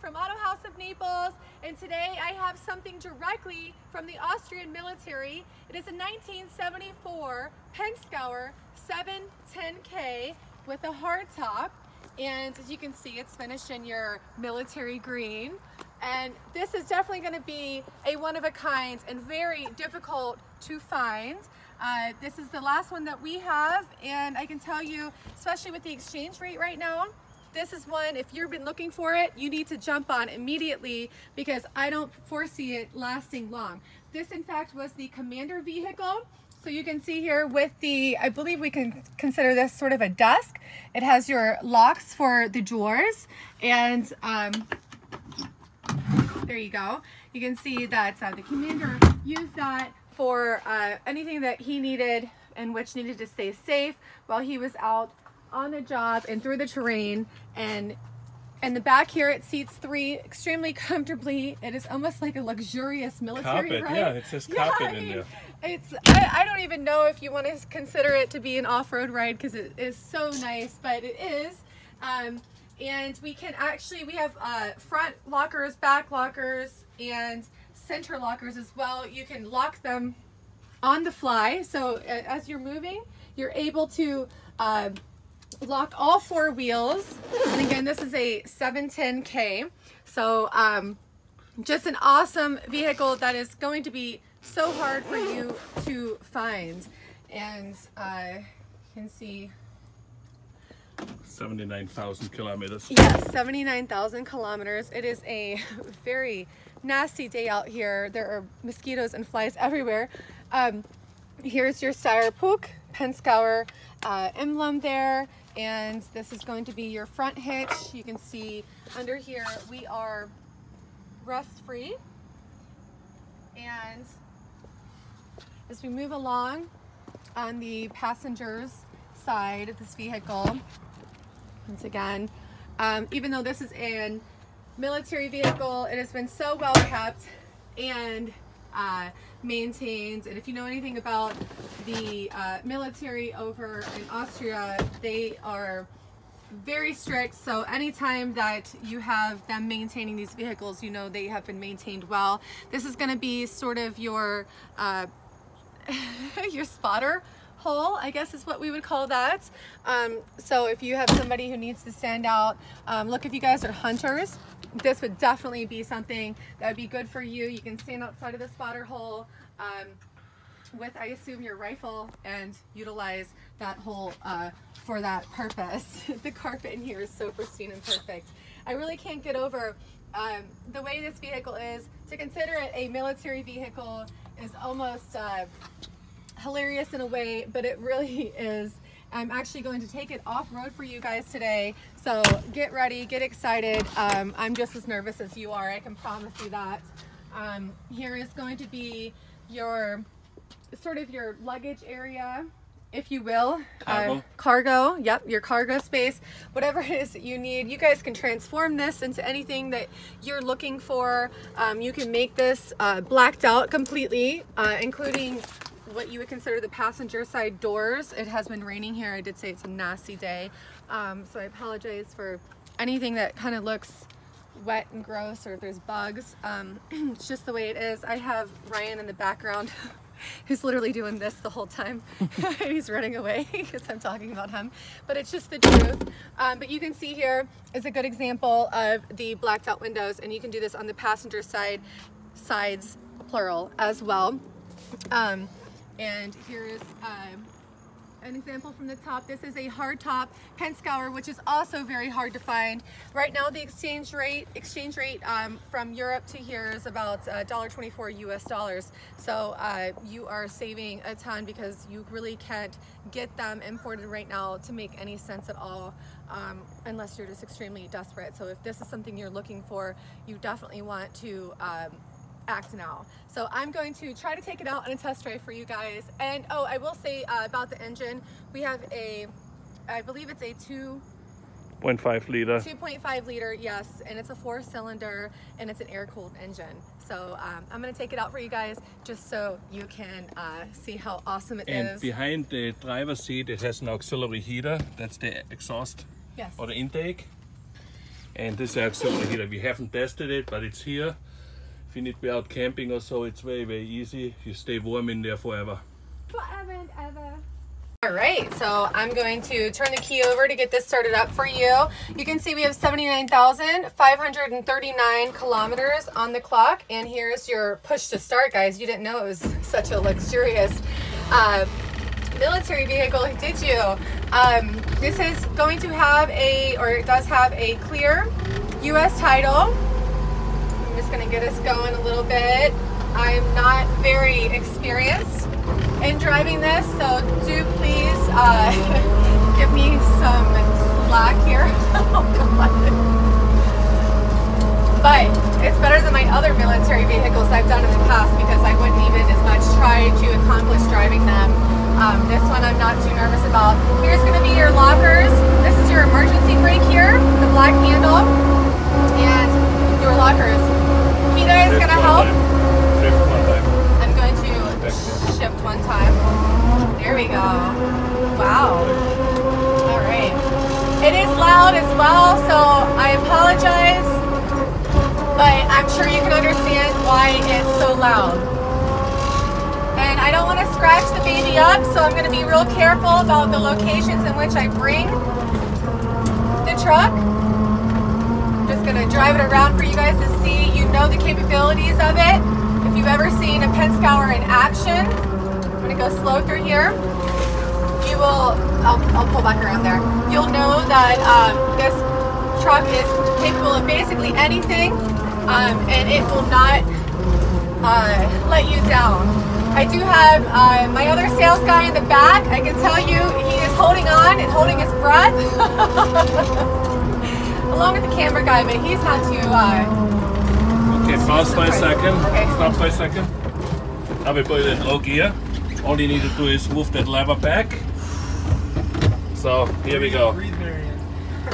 from Autohaus of Naples, and today I have something directly from the Austrian military. It is a 1974 Pinzgauer 710K with a hard top, and as you can see, it's finished in your military green. And this is definitely going to be a one of a kind and very difficult to find. Uh, this is the last one that we have, and I can tell you, especially with the exchange rate right now, this is one, if you've been looking for it, you need to jump on immediately because I don't foresee it lasting long. This in fact was the commander vehicle. So you can see here with the, I believe we can consider this sort of a desk. It has your locks for the drawers and um, there you go. You can see that uh, the commander used that for uh, anything that he needed and which needed to stay safe while he was out on the job and through the terrain and in the back here it seats three extremely comfortably it is almost like a luxurious military Carpet, yeah, it says Yeah, carpet I in there. It's I, I don't even know if you want to consider it to be an off-road ride because it is so nice but it is. Um, and we can actually we have uh, front lockers back lockers and center lockers as well. You can lock them on the fly so uh, as you're moving you're able to uh, lock all four wheels. And again this is a 710k so um, just an awesome vehicle that is going to be so hard for you to find and uh, can see 79,000 kilometers. Yes, 79,000 kilometers. It is a very nasty day out here. There are mosquitoes and flies everywhere. Um, here's your Steyr-Puch Pinzgauer uh, emblem there. And this is going to be your front hitch. You can see under here we are rust free. And as we move along on the passenger's side of this vehicle, once again. Um, even though this is a military vehicle, it has been so well kept and uh, maintained. And if you know anything about the uh, military over in Austria, they are very strict. So anytime that you have them maintaining these vehicles, you know they have been maintained well. This is going to be sort of your uh, your spotter hole, I guess is what we would call that. Um, so if you have somebody who needs to stand out, um, look, if you guys are hunters, this would definitely be something that would be good for you. You can stand outside of the spotter hole um, with, I assume, your rifle and utilize that hole uh, for that purpose. the carpet in here is so pristine and perfect. I really can't get over um, the way this vehicle is. To consider it a military vehicle is almost uh, hilarious in a way, but it really is. I'm actually going to take it off-road for you guys today. So get ready, get excited. Um, I'm just as nervous as you are, I can promise you that. Um, here is going to be your, sort of your luggage area, if you will. Cargo. Uh, cargo, yep, your cargo space. Whatever it is that you need, you guys can transform this into anything that you're looking for. Um, you can make this uh, blacked out completely, uh, including what you would consider the passenger side doors. It has been raining here. I did say it's a nasty day. Um, so I apologize for anything that kind of looks wet and gross or if there's bugs. Um, it's just the way it is. I have Ryan in the background who's literally doing this the whole time. He's running away because I'm talking about him. But it's just the truth. Um, but you can see here is a good example of the blacked out windows and you can do this on the passenger side, sides plural as well. Um, and here's um, an example from the top. This is a hard top Pinzgauer, which is also very hard to find. Right now, the exchange rate exchange rate um, from Europe to here is about uh, $1.24 US dollars. So uh, you are saving a ton because you really can't get them imported right now to make any sense at all. Um, unless you're just extremely desperate. So if this is something you're looking for, you definitely want to um, act now. So I'm going to try to take it out on a test drive for you guys. And oh, I will say uh, about the engine, we have a, I believe it's a two, 2.5 liter. 2.5 liter, yes, and it's a four cylinder and it's an air cooled engine. So um, I'm gonna take it out for you guys just so you can uh, see how awesome it And is. behind the driver's seat, it has an auxiliary heater. That's the exhaust yes. or the intake. And this auxiliary heater, we haven't tested it, but it's here. If you need to be out camping or so, it's very, very easy. You stay warm in there forever. Forever and ever. All right, so I'm going to turn the key over to get this started up for you. You can see we have 79,539 kilometers on the clock. And here's your push to start, guys. You didn't know it was such a luxurious uh, military vehicle, did you? Um, this is going to have a, or it does have a clear U.S. title. I'm just gonna get us going a little bit. I'm not very experienced in driving this, so do please uh, give me some slack here. oh. But it's better than my other military vehicles I've done in the past because I wouldn't even as much try to accomplish driving them. Um, this one I'm not too nervous about. Here's to be your lockers. This is your emergency brake here, the black handle, and your lockers. Kita is going to help. Shift one time. I'm going to shift one time. There we go. Wow. All right. It is loud as well, so I apologize, but I'm sure you can understand why it's so loud. And I don't want to scratch the baby up, so I'm going to be real careful about the locations in which I bring the truck. I'm just going to drive it around for you guys to see. You know the capabilities of it. If you've ever seen a Pinzgauer in action, I'm going to go slow through here. You will, I'll, I'll pull back around there. You'll know that um, this truck is capable of basically anything um, and it will not uh, let you down. I do have uh, my other sales guy in the back. I can tell you he is holding on and holding his breath. Along with the camera guy, but he's had to uh, Okay, pause for a second. Okay. Stop for a second. Now we put it in low gear. All you need to do is move that lever back. So here we go.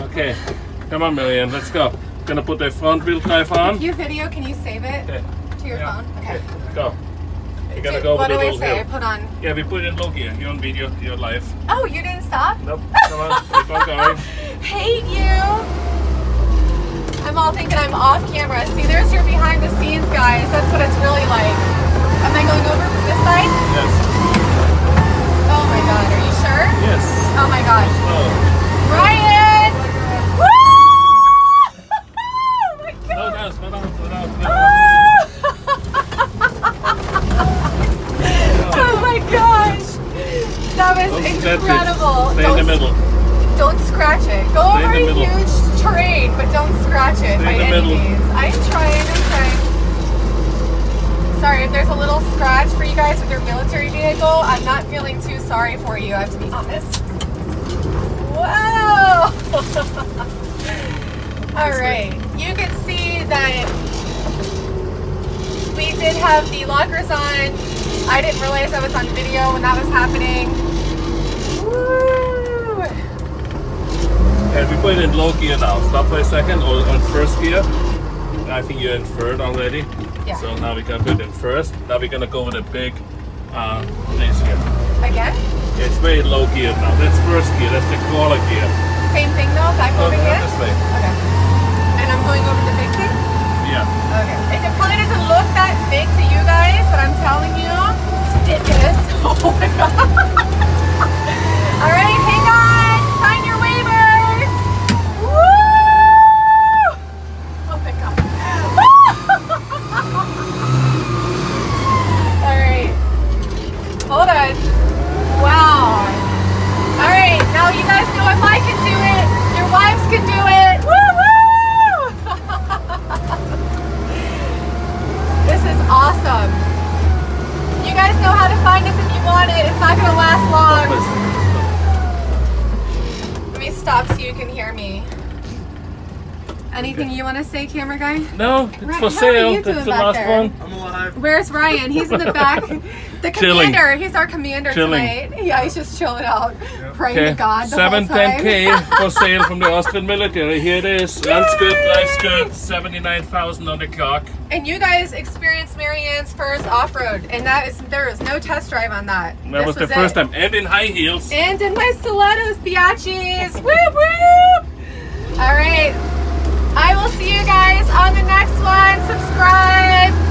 Okay, come on, MaryAnn, let's go. Gonna put the front wheel drive on. You video, can you save it Okay, to your Yeah. phone? Okay. go. You're gonna Do- go what do I say? I put on. Yeah, we put it in low gear. Uh, You're on video. You're live. Oh, you didn't stop? Nope. Come on, keep on going. Hate you. I'm all thinking I'm off camera. See, there's your behind the scenes, guys. That's what it's really like. Am I going over from this side? Yes. Oh my god, are you sure? Yes. Oh my gosh. Was Don't it. incredible. Stay in Don't the middle. Don't scratch it. Go Stay over a middle. huge terrain, but don't scratch it Stay by in the any middle. means. I'm trying, I'm trying. Sorry if there's a little scratch for you guys with your military vehicle. I'm not feeling too sorry for you, I have to be honest. Wow! Alright, you can see that we did have the lockers on. I didn't realize I was on video when that was happening. Woo! And we put it in low gear now. Stop for a second, or on first gear. I think you're in third already. Yeah. So now we can put it in first. Now we're gonna go with a big uh, place here. Again? It's very low gear now. That's first gear. That's the crawler gear. Same thing though, back over Okay, here? This way. Okay. And I'm going over the big thing? Yeah. Okay. It probably doesn't look that big to you guys, but I'm telling you, it is. Oh my god. Let me stop so you can hear me. Anything you want to say, camera guy? No, it's Right, for sale. you That's the last there? one. I'm alive. Where's Ryan? He's in the back. The Chilling. commander. He's our commander Chilling. tonight. Yeah, he's just chilling out, praying Okay, to God the seven whole time. ten k for sale from the Austrian military. Here it is. Runs good, life's good. Seventy nine thousand on the clock. And you guys experienced MaryAnn's first off-road, and that is there is no test drive on that. That This was the it. first time, and in high heels. And in my stilettos, biatchis. whoop whoop. All right. See you guys on the next one. Subscribe.